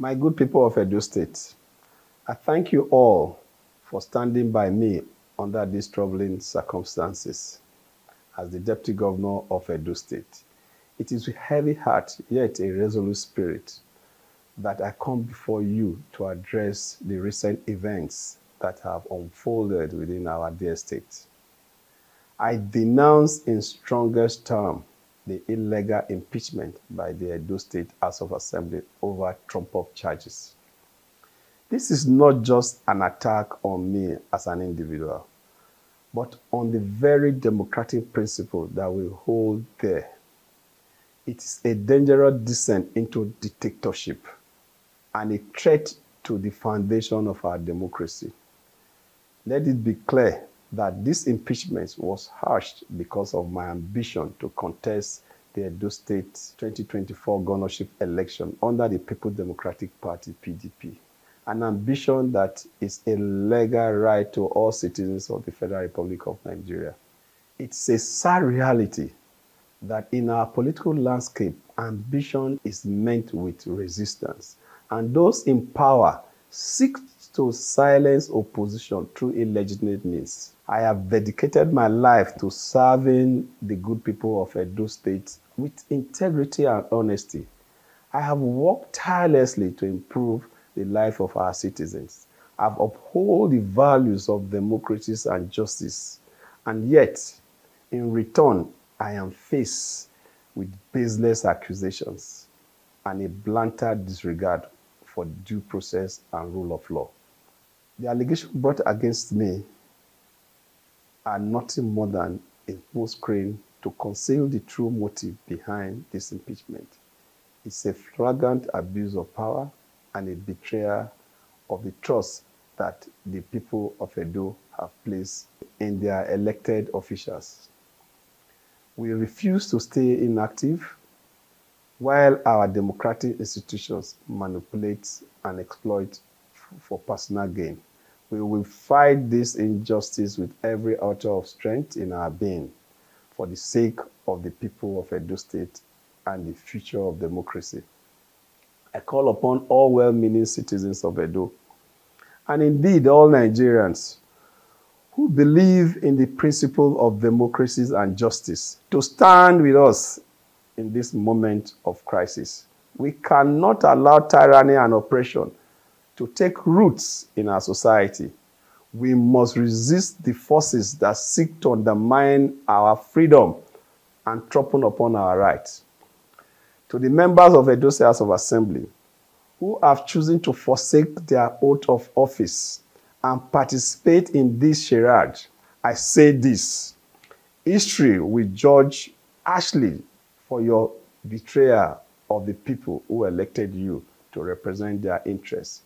My good people of Edo State, I thank you all for standing by me under these troubling circumstances as the Deputy Governor of Edo State. It is with heavy heart, yet a resolute spirit, that I come before you to address the recent events that have unfolded within our dear state. I denounce in strongest terms the illegal impeachment by the Edo State House of Assembly over Trump-up charges. This is not just an attack on me as an individual, but on the very democratic principle that we hold there. It is a dangerous descent into dictatorship and a threat to the foundation of our democracy. Let it be clear that this impeachment was hushed because of my ambition to contest the Edo State 2024 governorship election under the People Democratic Party, PDP. An ambition that is a legal right to all citizens of the Federal Republic of Nigeria. It's a sad reality that in our political landscape, ambition is met with resistance. And those in power seek to silence opposition through illegitimate means. I have dedicated my life to serving the good people of Edo State with integrity and honesty. I have worked tirelessly to improve the life of our citizens. I've upheld the values of democracy and justice. And yet, in return, I am faced with baseless accusations and a blatant disregard for due process and rule of law. The allegations brought against me are nothing more than a full smokescreen to conceal the true motive behind this impeachment. It's a flagrant abuse of power and a betrayal of the trust that the people of Edo have placed in their elected officials. We refuse to stay inactive while our democratic institutions manipulate and exploit for personal gain. We will fight this injustice with every outer of strength in our being for the sake of the people of Edo State and the future of democracy. I call upon all well-meaning citizens of Edo, and indeed all Nigerians who believe in the principle of democracy and justice to stand with us in this moment of crisis. We cannot allow tyranny and oppression to take roots in our society, we must resist the forces that seek to undermine our freedom and trample upon our rights. To the members of Edo House of Assembly who have chosen to forsake their oath of office and participate in this charade, I say this. History will judge Ashley for your betrayal of the people who elected you to represent their interests.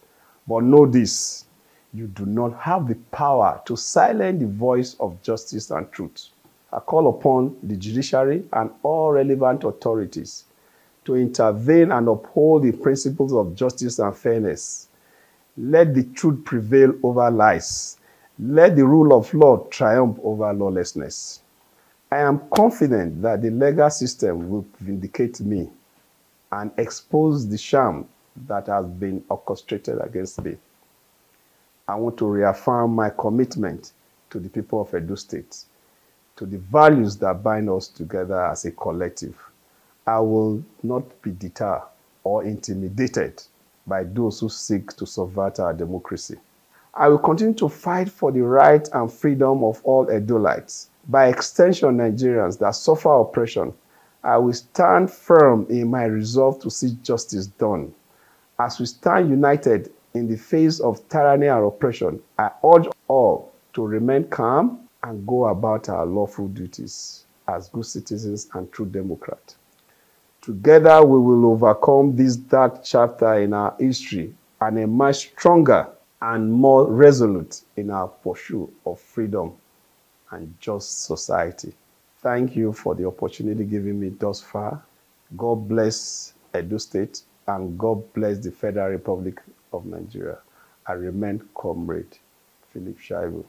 But know this, you do not have the power to silence the voice of justice and truth. I call upon the judiciary and all relevant authorities to intervene and uphold the principles of justice and fairness. Let the truth prevail over lies. Let the rule of law triumph over lawlessness. I am confident that the legal system will vindicate me and expose the sham that has been orchestrated against me. I want to reaffirm my commitment to the people of Edo State, to the values that bind us together as a collective. I will not be deterred or intimidated by those who seek to subvert our democracy. I will continue to fight for the right and freedom of all Edolites, by extension Nigerians that suffer oppression. I will stand firm in my resolve to see justice done as we stand united in the face of tyranny and oppression, I urge all to remain calm and go about our lawful duties as good citizens and true democrats. Together, we will overcome this dark chapter in our history and emerge stronger and more resolute in our pursuit of freedom and just society. Thank you for the opportunity given me thus far. God bless Edo State and God bless the Federal Republic of Nigeria. I remain Comrade Philip Shaibu.